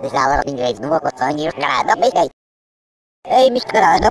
Bisa orang inglês numa coçanha e os caras não me dei. Ei, misturado.